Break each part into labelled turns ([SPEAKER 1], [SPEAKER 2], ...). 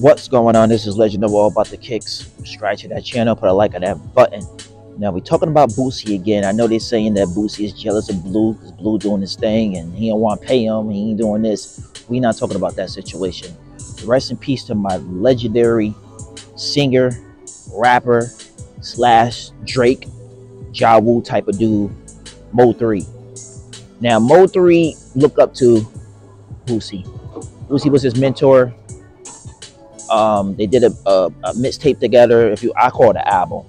[SPEAKER 1] What's going on? This is Legend of All About the Kicks. Subscribe to that channel, put a like on that button. Now we're talking about Boosie again. I know they're saying that Boosie is jealous of Bleu because Bleu doing his thing and he don't want to pay him. He ain't doing this. we not talking about that situation. Rest in peace to my legendary singer, rapper, slash Drake, Ja Wu type of dude, Mo 3. Now Mo 3 look up to Boosie. Boosie was his mentor. Um, they did a, a, a mixtape together. If you, I call it an album.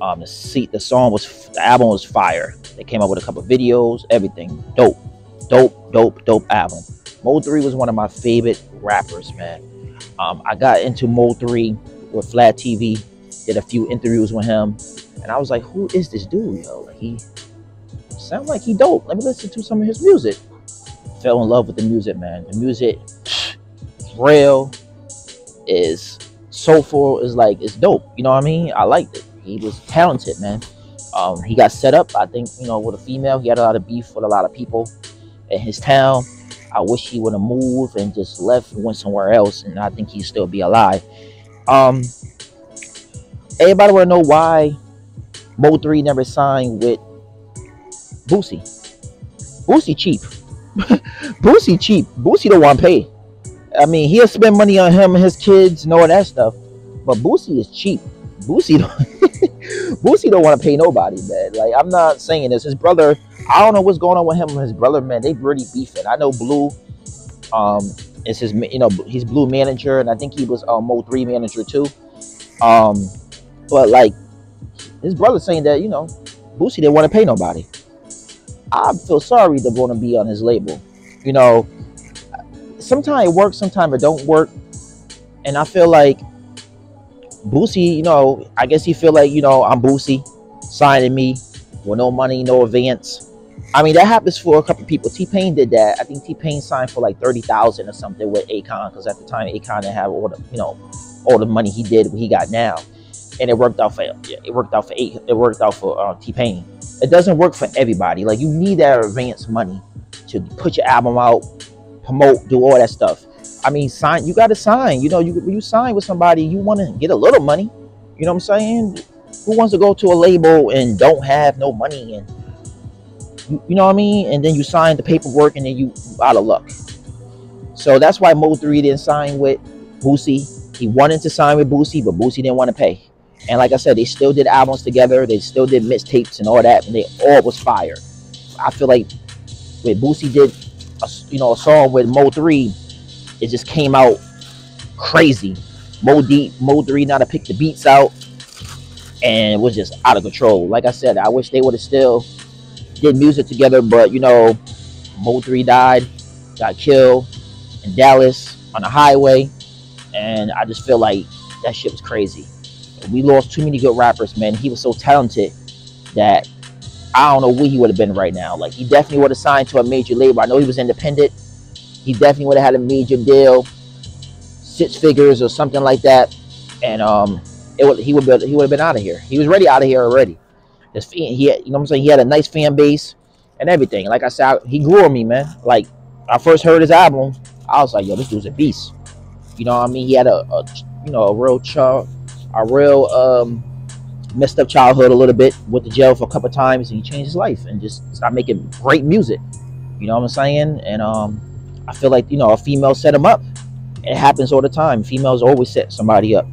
[SPEAKER 1] Um, the seat, the song was, the album was fire. They came up with a couple videos, everything, dope, dope, dope, dope album. Mo 3 was one of my favorite rappers, man. Um, I got into Mo 3 with Vlad TV, did a few interviews with him, and I was like, who is this dude, yo? Like, he sounds like he dope. Let me listen to some of his music. Fell in love with the music, man. The music, real, is soulful, is like, it's dope. You know what I mean? I liked it. He was talented, man. Um, he got set up, I think, you know, with a female. He had a lot of beef with a lot of people in his town. I wish he would have moved and just left and went somewhere else, and I think he'd still be alive. Um, everybody want to know why Mo 3 never signed with Boosie. Boosie cheap. Boosie cheap. Boosie don't want to pay. I mean, he'll spend money on him and his kids and all that stuff. But Boosie is cheap. Boosie don't Boosie don't want to pay nobody, man. Like I'm not saying this. His brother, I don't know what's going on with him and his brother, man. They really beefing. I know Bleu, um, is his you know he's Bleu manager, and I think he was uh, Mo three manager too. Um, but like his brother saying that you know Boosie didn't want to pay nobody. I feel sorry to want to be on his label. You know, sometimes it works, sometimes it don't work, and I feel like Boosie, you know, I guess he feel like, you know, I'm Boosie signing me with no money, no advance. I mean, that happens for a couple people. T Pain did that. I think T Pain signed for like thirty thousand or something with Akon because at the time Akon didn't have all the, you know, all the money he did what he got now, and it worked out for it worked out for eight. It worked out for uh, T Pain. It doesn't work for everybody. Like you need that advance money to put your album out, promote, do all that stuff. I mean, sign. You got to sign. You know, you you sign with somebody, you want to get a little money. You know what I'm saying? Who wants to go to a label and don't have no money and you, you know what I mean? And then you sign the paperwork and then you out of luck. So that's why Mo 3 didn't sign with Boosie. He wanted to sign with Boosie, but Boosie didn't want to pay. And like I said, they still did albums together. They still did mixtapes and all that, and they all was fire. I feel like when Boosie did, a, you know, a song with Mo 3, it just came out crazy. Mo Deep, Mo 3 now to pick the beats out. And it was just out of control. Like I said, I wish they would have still did music together, but you know, Mo 3 died, got killed in Dallas on the highway. And I just feel like that shit was crazy. We lost too many good rappers, man. He was so talented that I don't know where he would have been right now. Like he definitely would have signed to a major label. I know he was independent he definitely would have had a major deal, six figures or something like that, and um, it would he would be, he would have been out of here. He was ready out of here already. His he had, you know what I'm saying. He had a nice fan base and everything. Like I said, I, he grew on me, man. Like I first heard his album, I was like, yo, this dude's a beast. You know what I mean? He had a, a you know a real child, a real um messed up childhood a little bit. Went to jail for a couple times, and he changed his life and just started making great music. You know what I'm saying? And um, I feel like you know a female set him up. It happens all the time. Females always set somebody up.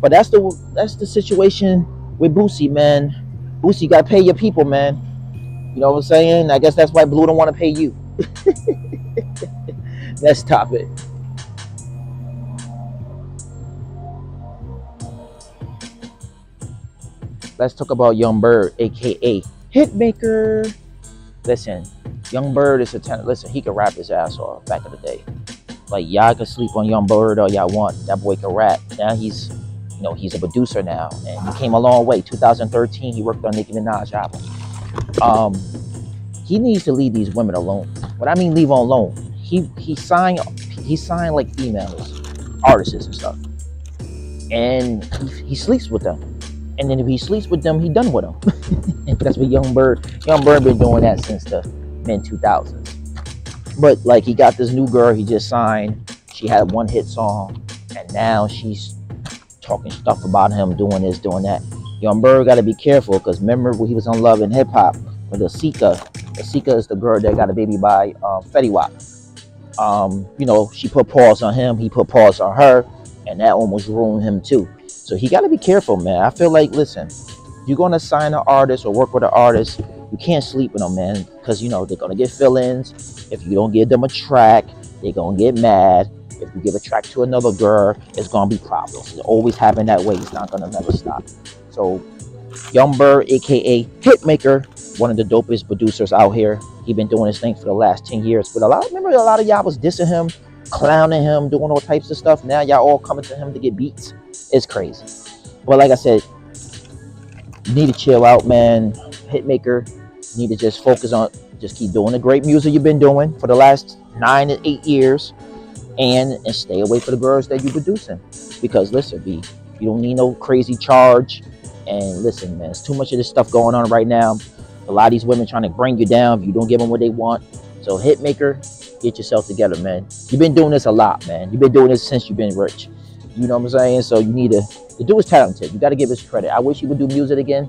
[SPEAKER 1] But that's the that's the situation with Boosie, man. Boosie, you gotta pay your people, man. You know what I'm saying? I guess that's why Bleu don't want to pay you. Let's top it. Let's talk about Young Berg, aka Hitmaka. Listen, Young Berg is a tenor. Listen, he could rap his ass off back in the day. Like y'all can sleep on Young Berg all y'all want. That boy can rap. Now he's, you know, he's a producer now, and he came a long way. 2013, he worked on Nicki Minaj album. Um, he needs to leave these women alone. What I mean, leave them alone. He he signed he signed like females, artists and stuff, and he, he sleeps with them. And then if he sleeps with them, he done with them. That's what Young Berg Young Berg been doing that since the mid 2000s. But like he got this new girl he just signed. She had one hit song, and now she's talking stuff about him doing this, doing that. Young Berg got to be careful because remember when he was on Love and Hip Hop with Masika. Masika is the girl that got a baby by uh, Fetty Wap. Um, you know, she put pause on him, he put pause on her, and that almost ruined him too. So he got to be careful, man. I feel like, listen, you're going to sign an artist or work with an artist, you can't sleep with them, man, because, you know, they're going to get fill-ins. If you don't give them a track, they're going to get mad. If you give a track to another girl, it's going to be problems. It always happen that way. It's not going to never stop. So Young Berg, aka Hitmaka, one of the dopest producers out here. He been doing his thing for the last 10 years. But a lot, remember a lot of y'all was dissing him, clowning him, doing all types of stuff. Now y'all all coming to him to get beats. It's crazy. But like I said, need to chill out, man. Hitmaka, need to just focus on, just keep doing the great music you've been doing for the last nine and eight years. And, and stay away from the girls that you're producing. Because listen, B, you don't need no crazy charge and listen, man, it's too much of this stuff going on right now. A lot of these women trying to bring you down if you don't give them what they want. So Hitmaka, get yourself together, man. You've been doing this a lot, man. You've been doing this since you've been rich. You know what I'm saying? So you need to, the dude is talented. You got to give his credit. I wish he would do music again.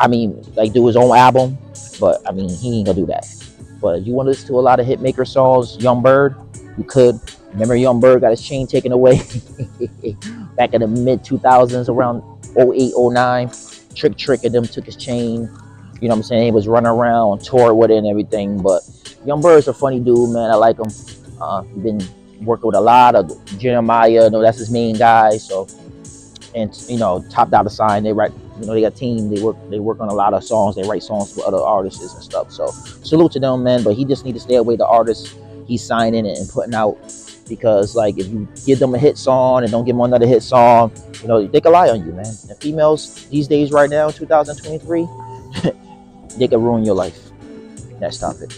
[SPEAKER 1] I mean, like do his own album, but I mean, he ain't gonna do that. But if you want to listen to a lot of Hitmaka songs, Young Berg, you could. Remember Young Berg got his chain taken away back in the mid 2000s around 08, 09. Trick Trick and them took his chain. You know what I'm saying? He was running around on tour with it and everything. But Young Berg's a funny dude, man. I like him. Uh, been working with a lot of Jeremiah. know, that's his main guy. So, and you know, Top Dollar Sign. They write. You know, they got team. They work. They work on a lot of songs. They write songs for other artists and stuff. So, salute to them, man. But he just need to stay away the artists he's signing and putting out because like if you give them a hit song and don't give them another hit song, you know, they can lie on you, man. And females these days right now, 2023, they can ruin your life. Next topic.